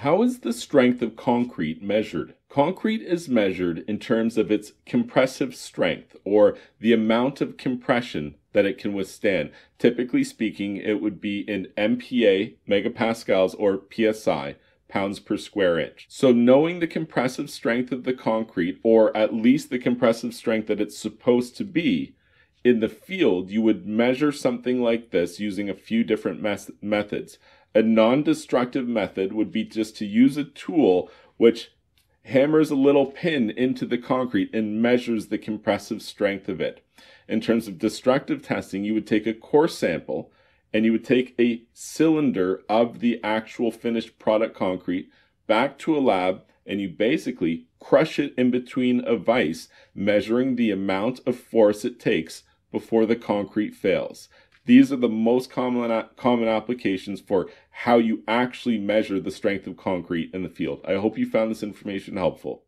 How is the strength of concrete measured? Concrete is measured in terms of its compressive strength or the amount of compression that it can withstand. Typically speaking, it would be in MPa, megapascals, or psi, pounds per square inch. So knowing the compressive strength of the concrete, or at least the compressive strength that it's supposed to be, in the field, you would measure something like this using a few different methods. A non destructive method would be just to use a tool which hammers a little pin into the concrete and measures the compressive strength of it. In terms of destructive testing, you would take a core sample and you would take a cylinder of the actual finished product concrete back to a lab and you basically crush it in between a vise, measuring the amount of force it takes before the concrete fails. These are the most common, uh, common applications for how you actually measure the strength of concrete in the field. I hope you found this information helpful.